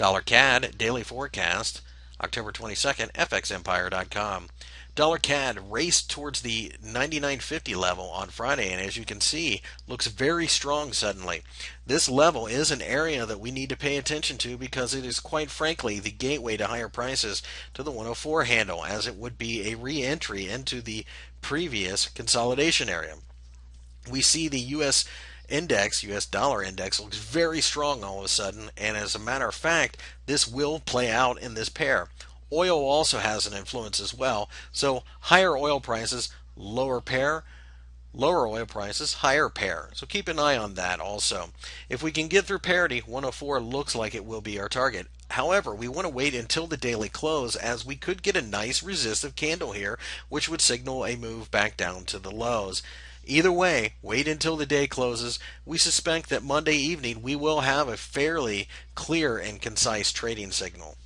Dollar CAD daily forecast, October 22nd, fxempire.com. Dollar CAD raced towards the 99.50 level on Friday, and as you can see, looks very strong suddenly. This level is an area that we need to pay attention to because it is quite frankly the gateway to higher prices to the 104 handle, as it would be a re entry into the previous consolidation area. We see the U.S index, US dollar index, looks very strong all of a sudden. And as a matter of fact, this will play out in this pair. Oil also has an influence as well. So higher oil prices, lower pair, lower oil prices, higher pair. So keep an eye on that also. If we can get through parity, 104 looks like it will be our target. However, we want to wait until the daily close as we could get a nice resistive candle here, which would signal a move back down to the lows. Either way, wait until the day closes. We suspect that Monday evening we will have a fairly clear and concise trading signal.